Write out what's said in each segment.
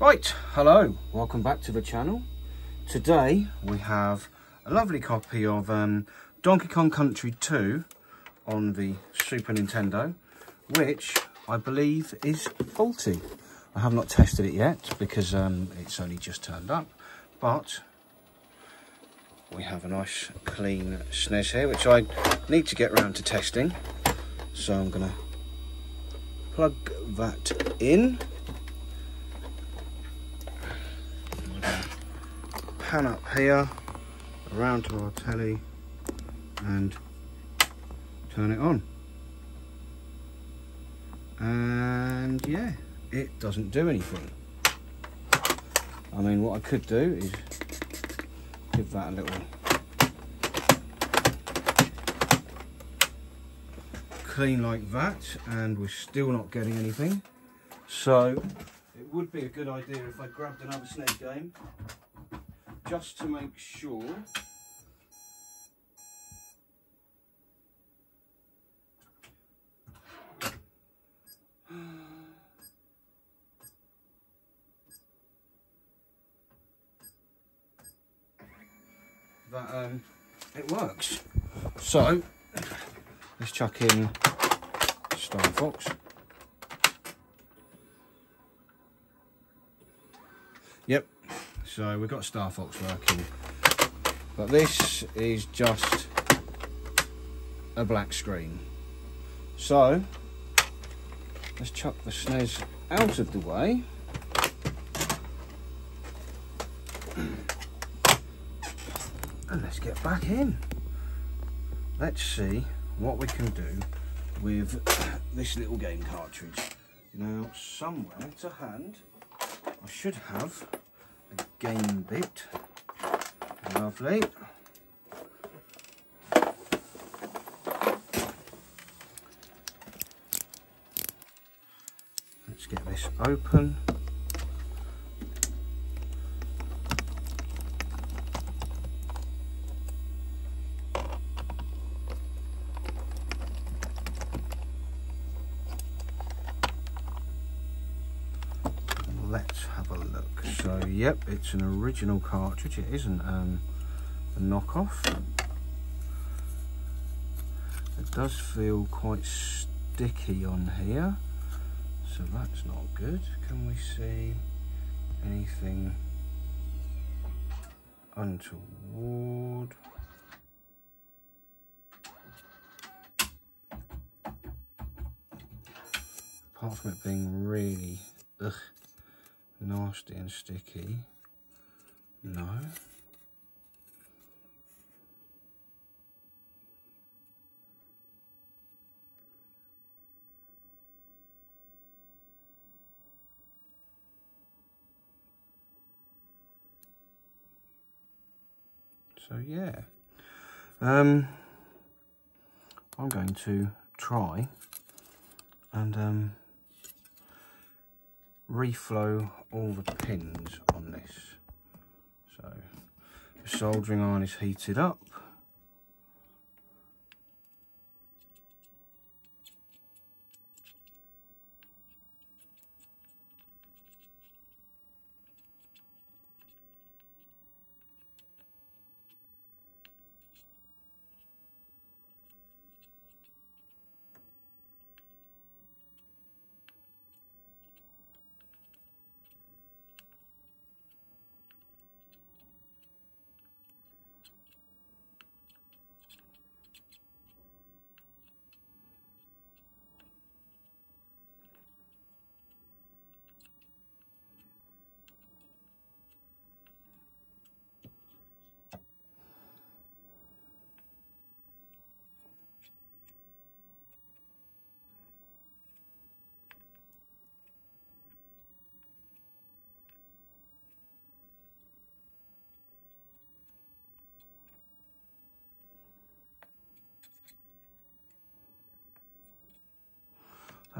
Right, hello, welcome back to the channel. Today we have a lovely copy of um, Donkey Kong Country 2 on the Super Nintendo, which I believe is faulty. I have not tested it yet because um, it's only just turned up, but we have a nice clean SNES here, which I need to get around to testing. So I'm to plug that in. Pan up here, around to our telly, and turn it on. And yeah, it doesn't do anything. I mean, what I could do is give that a little clean like that and we're still not getting anything so it would be a good idea if I grabbed another SNES game just to make sure that um, it works. So let's chuck in Star Fox. So we've got Star Fox working, but this is just a black screen. So let's chuck the SNES out of the way. and let's get back in. Let's see what we can do with this little game cartridge. Now, somewhere to hand, I should have game bit. Lovely. Let's get this open. let's have a look so yep it's an original cartridge it isn't um, a knockoff. It does feel quite sticky on here so that's not good. Can we see anything untoward? Apart from it being really ugh nasty and sticky. No. So yeah, um, I'm going to try and um, reflow all the pins on this. So the soldering iron is heated up.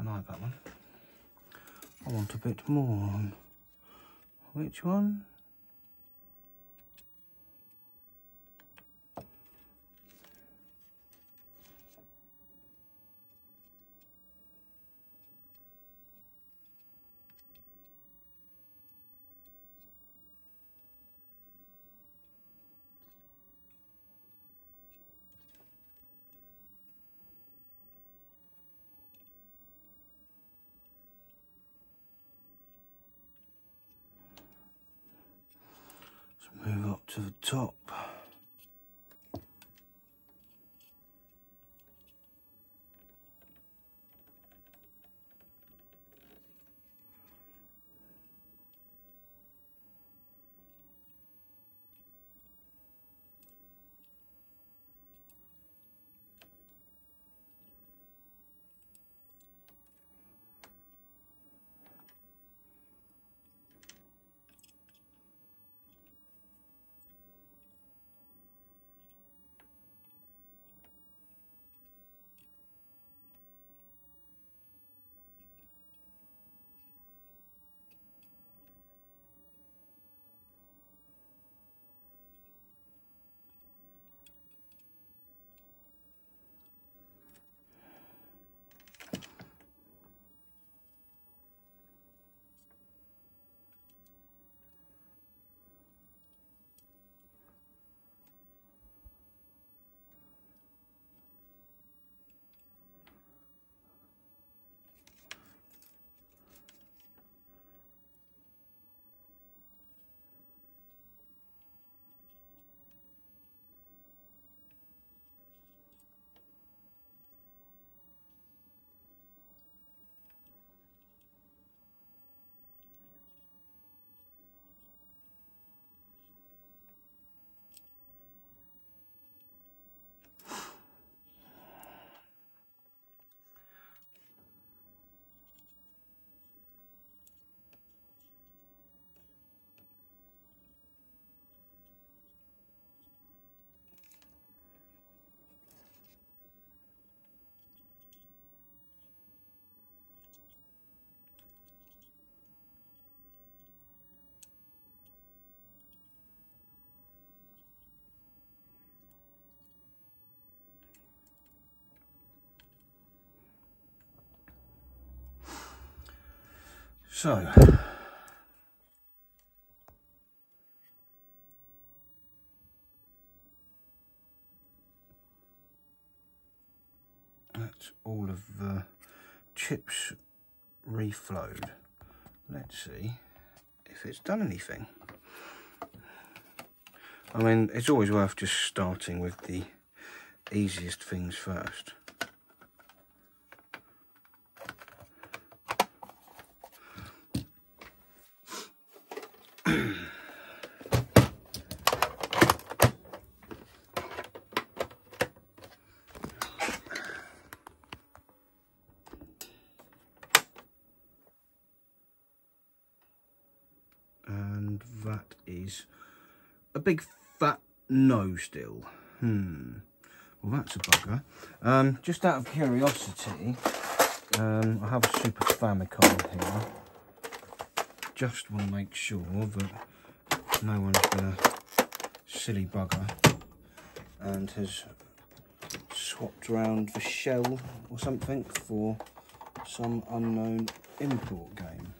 I like that one. I want a bit more. Which one? So, that's all of the chips reflowed. Let's see if it's done anything. I mean, it's always worth just starting with the easiest things first. that is a big fat no still. Hmm. Well, that's a bugger. Um, just out of curiosity, um, I have a Super Famicom here. Just want to make sure that no one's been a silly bugger and has swapped around the shell or something for some unknown import game.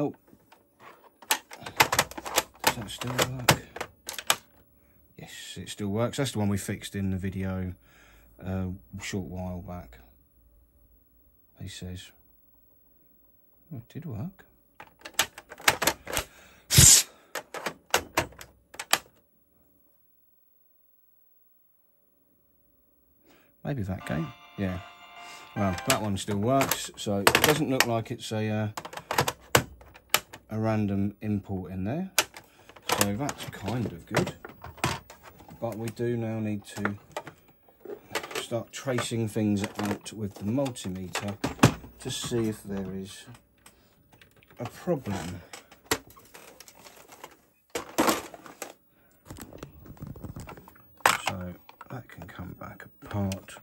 Nope. Does that still work? Yes, it still works. That's the one we fixed in the video uh, a short while back. He says, oh, it did work. Maybe that game. Yeah. Well, that one still works, so it doesn't look like it's a uh, a random import in there. So that's kind of good. But we do now need to start tracing things out with the multimeter to see if there is a problem. So that can come back apart.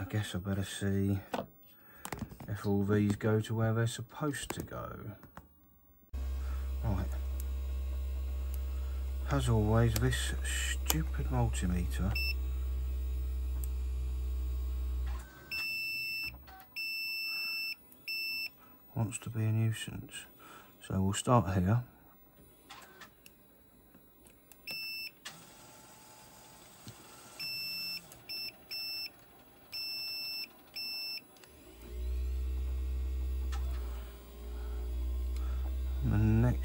I guess I better see if all these go to where they're supposed to go. Right. As always, this stupid multimeter wants to be a nuisance. So we'll start here.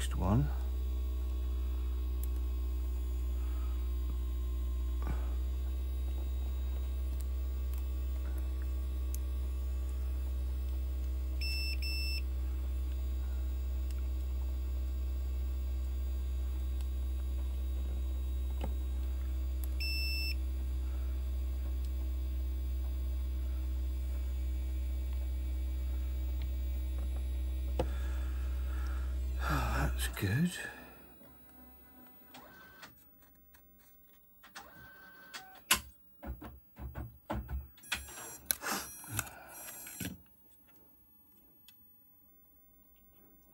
next one. That's good.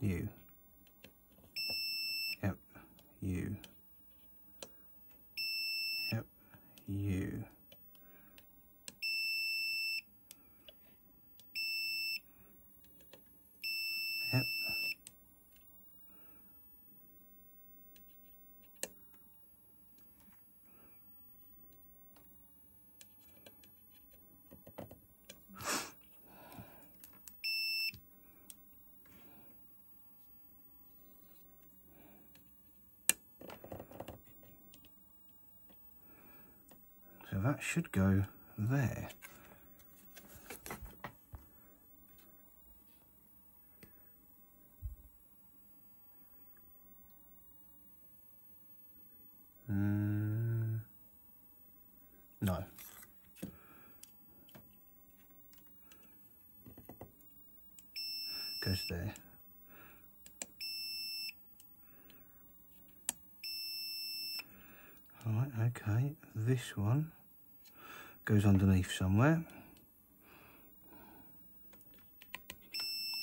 You. Yep. You. Yep. You. That should go there. Mm, no. Goes there. Right, okay, this one goes underneath somewhere.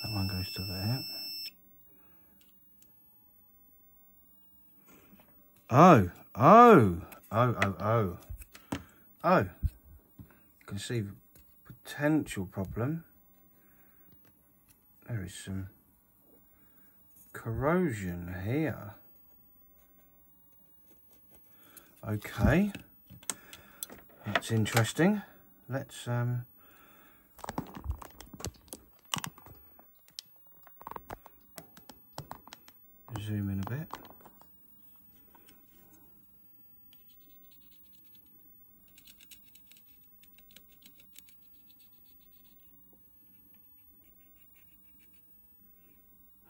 That one goes to there. Oh, oh, oh, oh, oh. Oh, can see potential problem. There is some corrosion here. Okay. That's interesting. Let's um, zoom in a bit.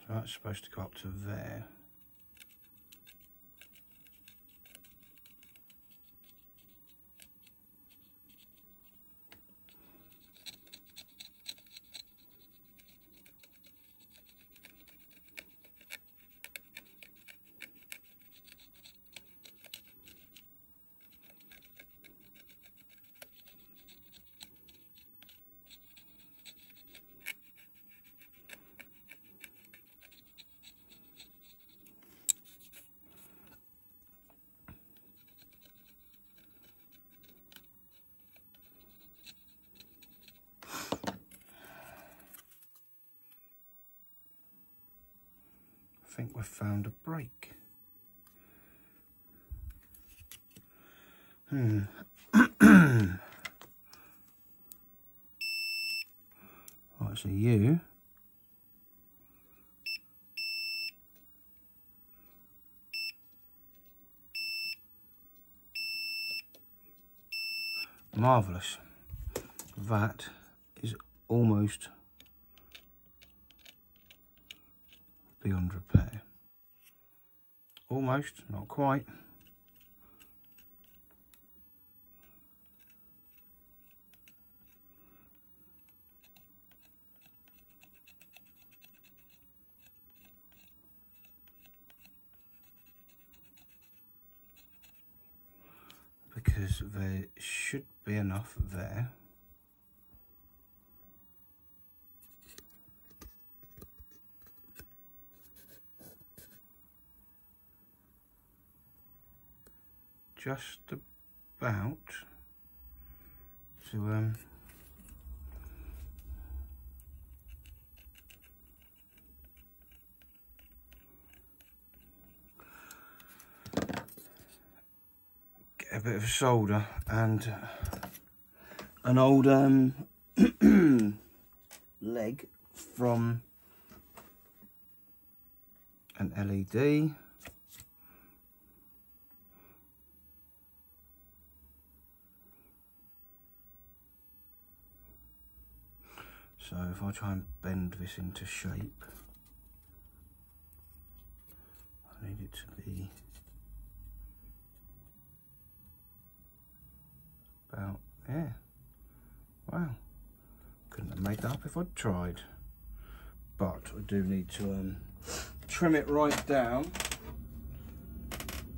So that's supposed to go up to there. I think we've found a break. Hmm. right, so you marvellous. That is almost beyond repair. Almost, not quite. Because there should be enough there. just about to um, a bit of a solder and an old um, leg from an LED. So if I try and bend this into shape, I need it to be about there. Wow, couldn't have made that up if I'd tried. But I do need to um, trim it right down.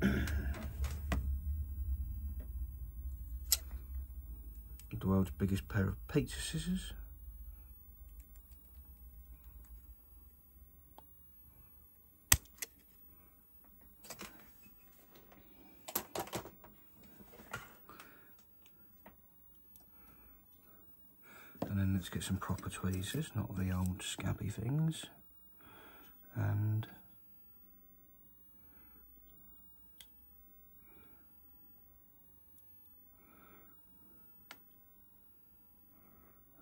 the world's biggest pair of pizza scissors. Let's get some proper tweezers, not the old scabby things. And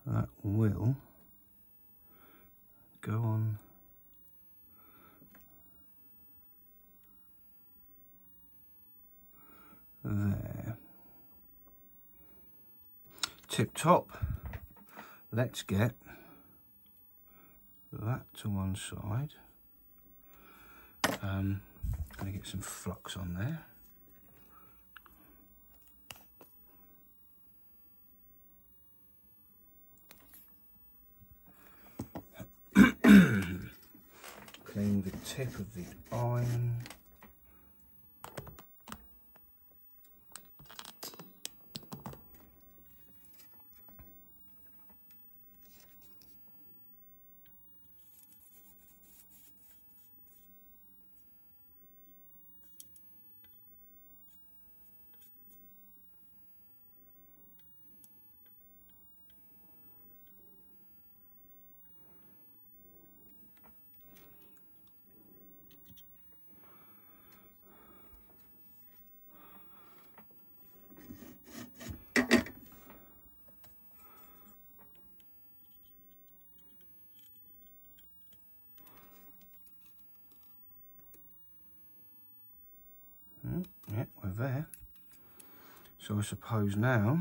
that will go on there. Tip top let's get that to one side. Um, gonna get some flux on there. Clean the tip of the iron. Yeah, we're there. So I suppose now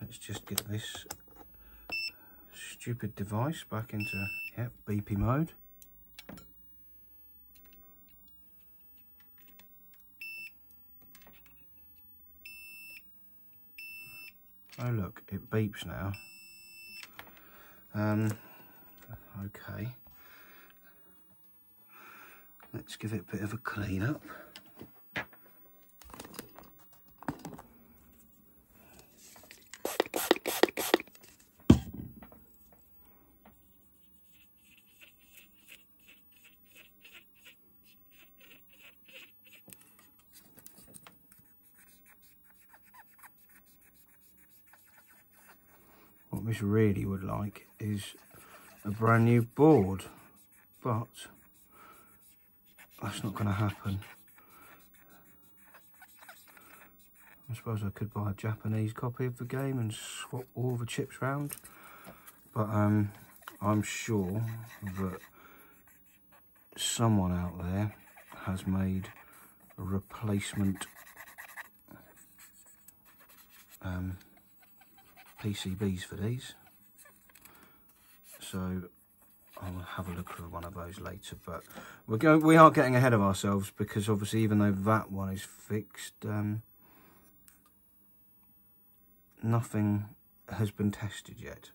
let's just get this stupid device back into yep, beepy mode. Oh look, it beeps now. Um, okay. Let's give it a bit of a clean up. Miss really would like is a brand new board but that's not going to happen. I suppose I could buy a Japanese copy of the game and swap all the chips round but um, I'm sure that someone out there has made a replacement um, PCBs for these. So I'll have a look at one of those later. But we're going, we are getting ahead of ourselves because obviously even though that one is fixed, um, nothing has been tested yet.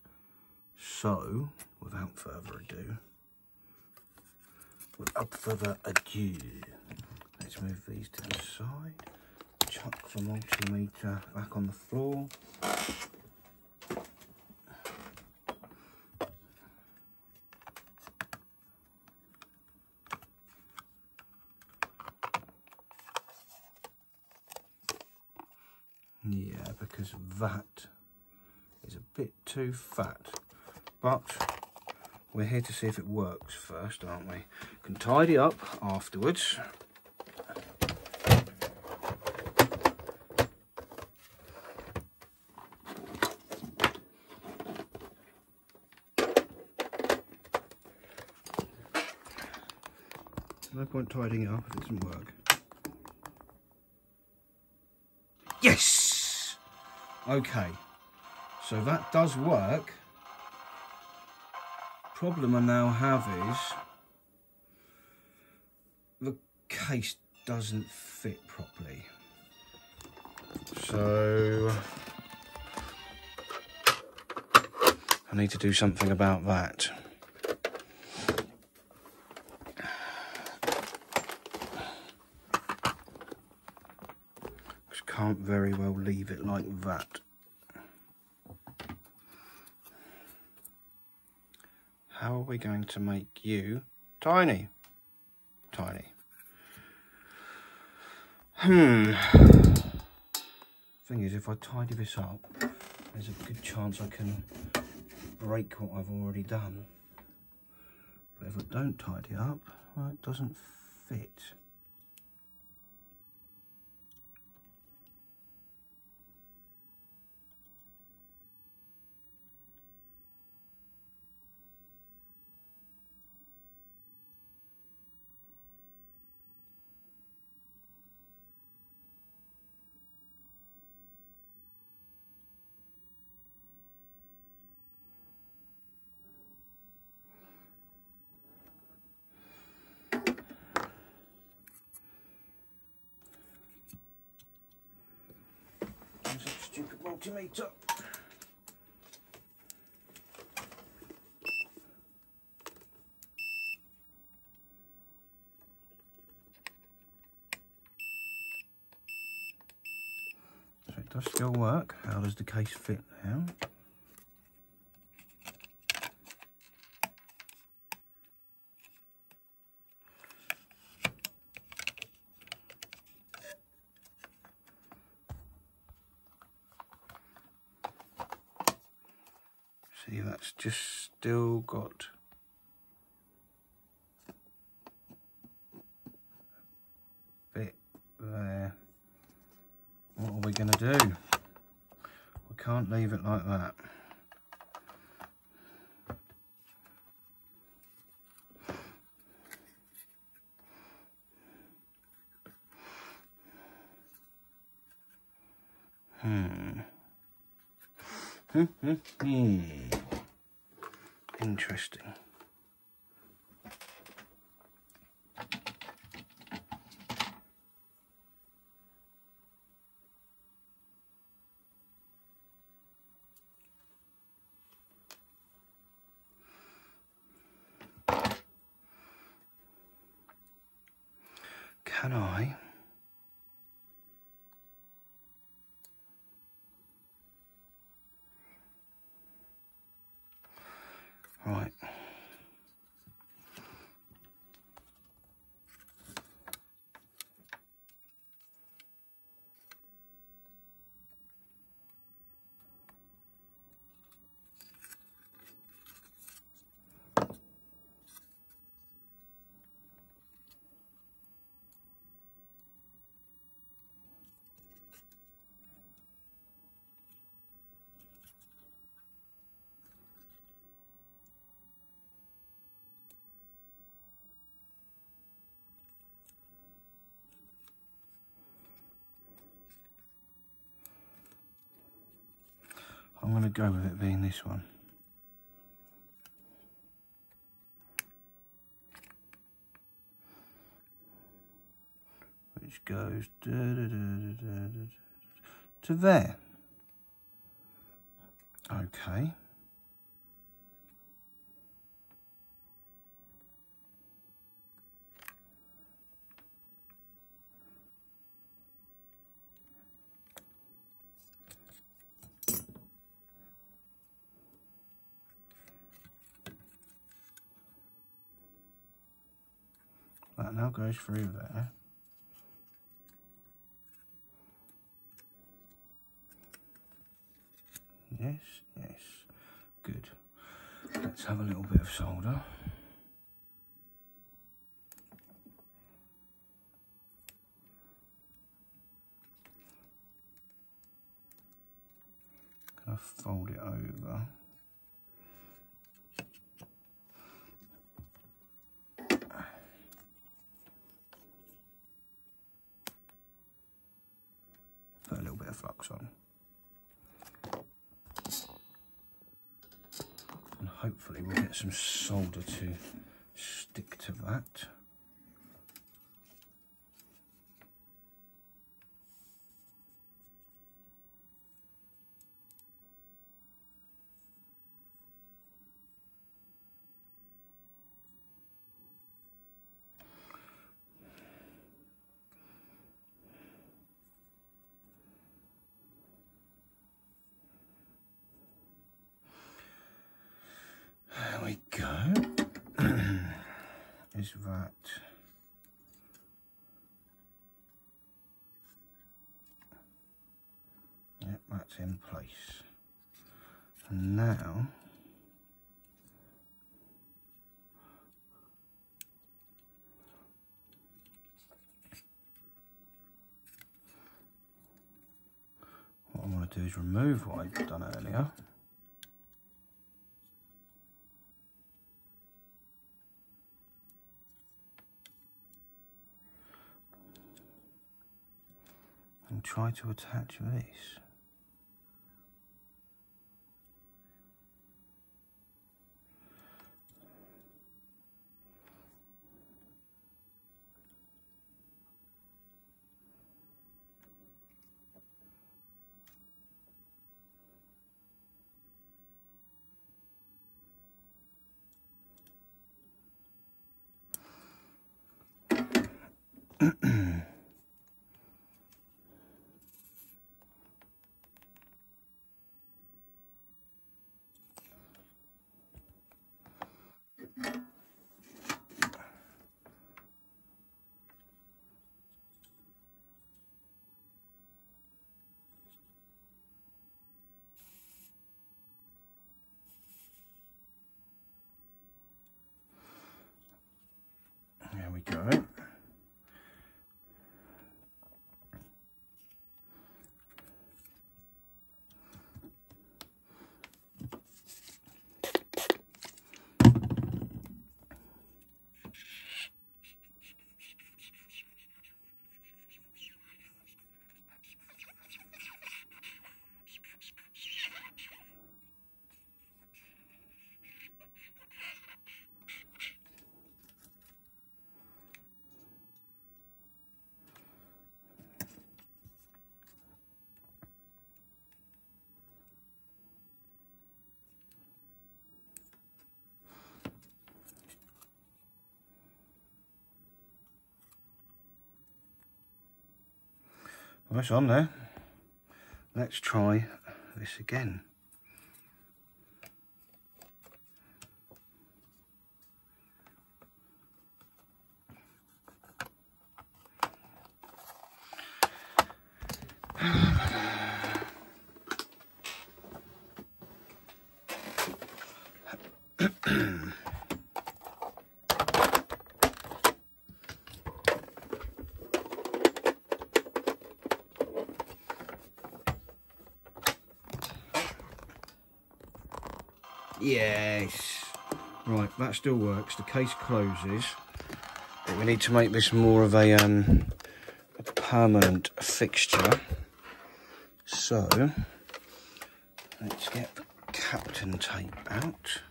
So, without further ado, without further ado, let's move these to the side, chuck the multimeter back on the floor. Yeah, because that is a bit too fat. But we're here to see if it works first, aren't we? Can tidy up afterwards. No point tidying it up if it doesn't work. Yes! Okay, so that does work. Problem I now have is the case doesn't fit properly. So I need to do something about that. Can't very well leave it like that. How are we going to make you tiny? Tiny. Hmm. Thing is, if I tidy this up, there's a good chance I can break what I've already done. But if I don't tidy up, well, it doesn't fit. stupid multimeter. So it does still work. How does the case fit now? See, that's just still got a bit there. What are we going to do? We can't leave it like that. Hmm. Hmm, hmm, hmm. Interesting. I'm going to go with it being this one. Which goes da, da, da, to there. Okay. That now goes through there. Yes, yes, good. Let's have a little bit of solder. Fold it over. Bit of flux on. And hopefully we'll get some solder to stick to that. There we go. Is that Yep, that's in place. And now what I want to do is remove what I've done earlier. Try to attach this. There we that's on there. Let's try this again. Yes. Right, that still works. The case closes. But we need to make this more of a, um, a permanent fixture. So, Let's get Kapton tape out.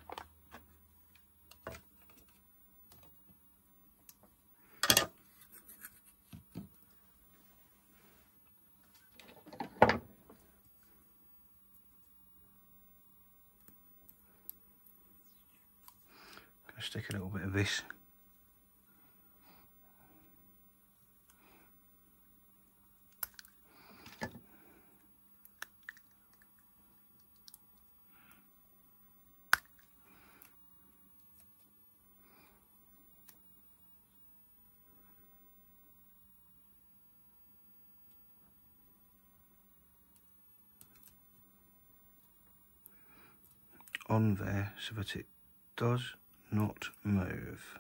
stick a this on there so that it does not move.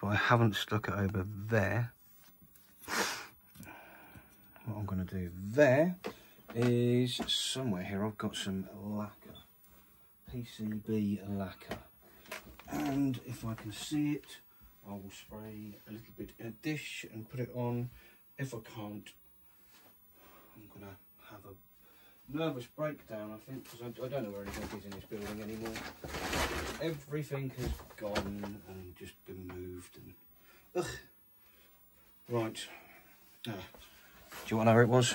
But I haven't stuck it over there. What I'm going to do there is somewhere here I've got some lacquer, PCB lacquer. And if I can see it, I will spray a little bit in a dish and put it on. If I can't, I'm going to have a nervous breakdown, I think, because I, I, don't know where anything is in this building anymore. Everything has gone and just been moved. And, ugh. Right. Uh, do you want to know where it was?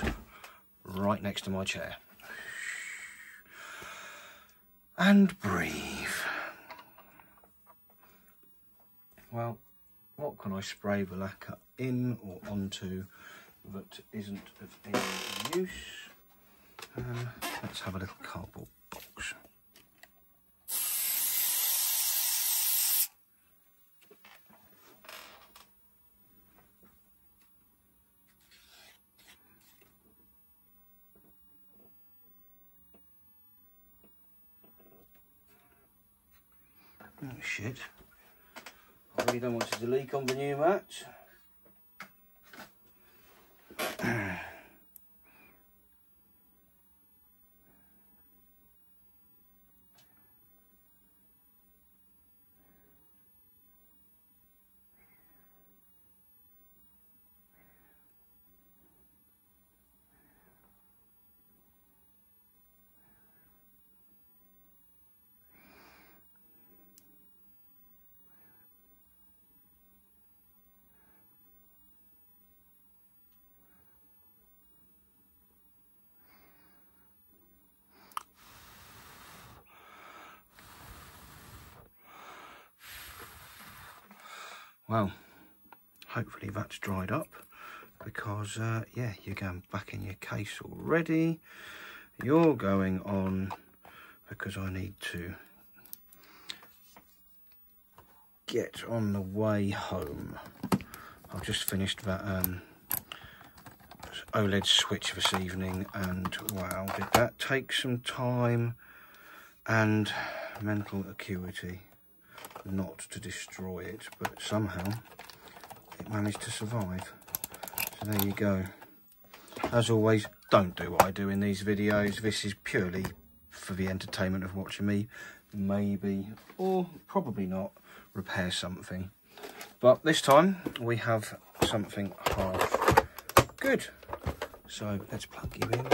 Right next to my chair. And breathe. Well, what can I spray the lacquer in or onto that isn't of any use? Um, let's have a little cardboard box. Oh shit. I really don't want it to leak on the new mat. Well, hopefully that's dried up because, uh, yeah, you're going back in your case already. You're going on because I need to get on the way home. I've just finished that um, OLED switch this evening and wow, did that take some time and mental acuity not to destroy it, but somehow it managed to survive. So there you go. As always, don't do what I do in these videos. This is purely for the entertainment of watching me, maybe, or probably not, repair something. But this time, we have something half good. So let's plug you in.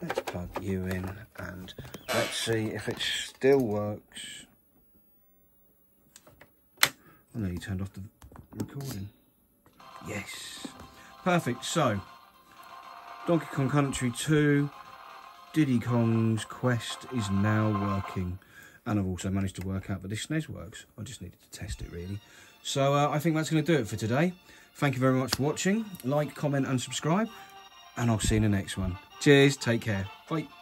Let's plug you in and let's see if it still works. Oh no, you turned off the recording. Yes. Perfect. So, Donkey Kong Country 2, Diddy Kong's Quest is now working. And I've also managed to work out that this SNES works. I just needed to test it, really. So, uh, I think that's going to do it for today. Thank you very much for watching. Like, comment and subscribe. And I'll see you in the next one. Cheers. Take care. Bye.